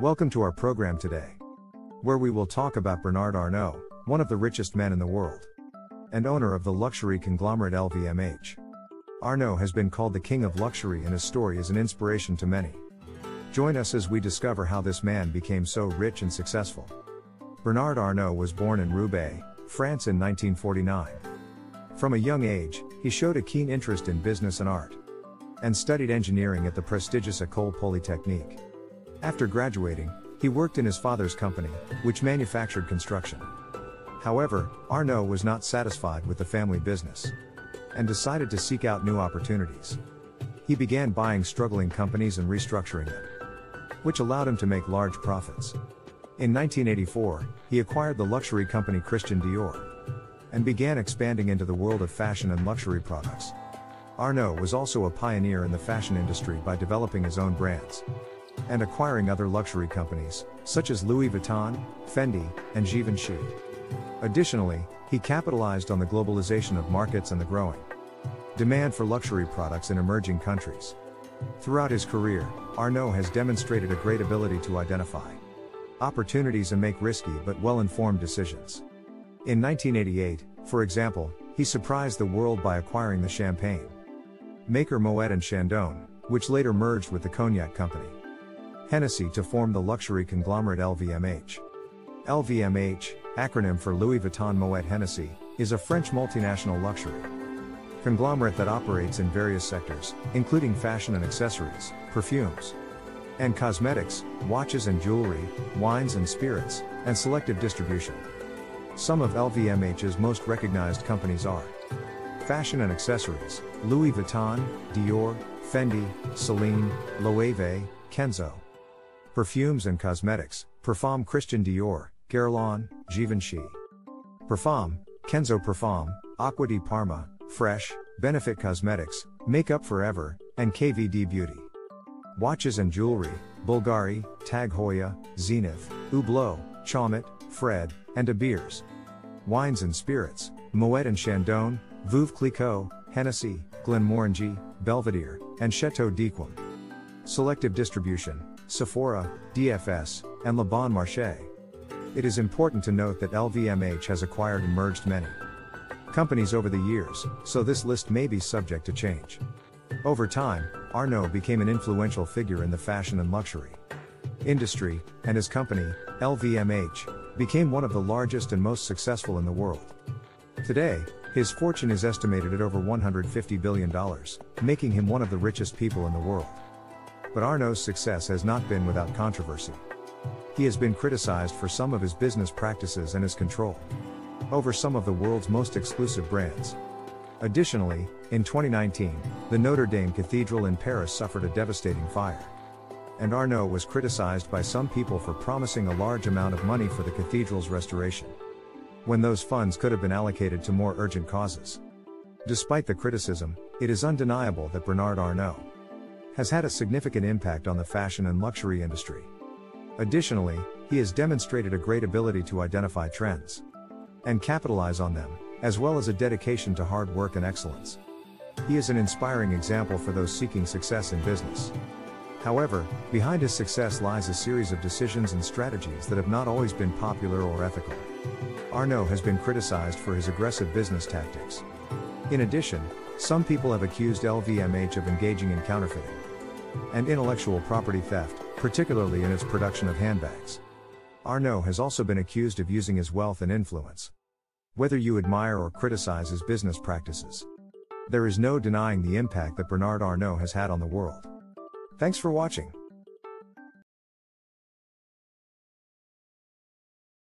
Welcome to our program today, where we will talk about Bernard Arnault, one of the richest men in the world, and owner of the luxury conglomerate LVMH. Arnault has been called the king of luxury, and his story is an inspiration to many. Join us as we discover how this man became so rich and successful. Bernard Arnault was born in Roubaix, France in 1949. From a young age, he showed a keen interest in business and art, and studied engineering at the prestigious École Polytechnique. After graduating, he worked in his father's company, which manufactured construction. However, Arnault was not satisfied with the family business and decided to seek out new opportunities. He began buying struggling companies and restructuring them, which allowed him to make large profits. In 1984, he acquired the luxury company Christian Dior and began expanding into the world of fashion and luxury products. Arnault was also a pioneer in the fashion industry by developing his own brands and acquiring other luxury companies, such as Louis Vuitton, Fendi, and Givenchy. Additionally, he capitalized on the globalization of markets and the growing demand for luxury products in emerging countries. Throughout his career, Arnault has demonstrated a great ability to identify opportunities and make risky but well informed decisions. In 1988, for example, he surprised the world by acquiring the champagne maker Moet and Chandon, which later merged with the Cognac Company. Hennessy to form the luxury conglomerate LVMH. LVMH, acronym for Louis Vuitton Moet Hennessy, is a French multinational luxury conglomerate that operates in various sectors, including fashion and accessories, perfumes and cosmetics, watches and jewelry, wines and spirits, and selective distribution. Some of LVMH's most recognized companies are Fashion and Accessories, Louis Vuitton, Dior, Fendi, Celine, Loewe, Kenzo. Perfumes and Cosmetics, Parfum Christian Dior, Guerlain, Givenchy. Parfum, Kenzo Parfum, Acqua di Parma, Fresh, Benefit Cosmetics, Makeup Forever, and KVD Beauty. Watches and Jewelry, Bulgari, Tag Heuer, Zenith, Hublot, Chaumet, Fred, and De Beers. Wines and Spirits, Moet and Chandon, Veuve Clicquot, Hennessy, Glenmorangie, Belvedere, and Chateau d'Yquem. Selective distribution, Sephora, DFS, and Le Bon Marché. It is important to note that LVMH has acquired and merged many companies over the years, so this list may be subject to change. Over time, Arnault became an influential figure in the fashion and luxury industry, and his company, LVMH, became one of the largest and most successful in the world. Today, his fortune is estimated at over $150 billion, making him one of the richest people in the world. But Arnault's success has not been without controversy. He has been criticized for some of his business practices and his control over some of the world's most exclusive brands. Additionally, in 2019, the Notre Dame Cathedral in Paris suffered a devastating fire. And Arnault was criticized by some people for promising a large amount of money for the cathedral's restoration. When those funds could have been allocated to more urgent causes. Despite the criticism, it is undeniable that Bernard Arnault has had a significant impact on the fashion and luxury industry. Additionally, he has demonstrated a great ability to identify trends and capitalize on them, as well as a dedication to hard work and excellence. He is an inspiring example for those seeking success in business. However, behind his success lies a series of decisions and strategies that have not always been popular or ethical. Arnault has been criticized for his aggressive business tactics. In addition, some people have accused LVMH of engaging in counterfeiting and intellectual property theft, particularly in its production of handbags. Arnault has also been accused of using his wealth and influence. Whether you admire or criticize his business practices, there is no denying the impact that Bernard Arnault has had on the world. Thanks for watching.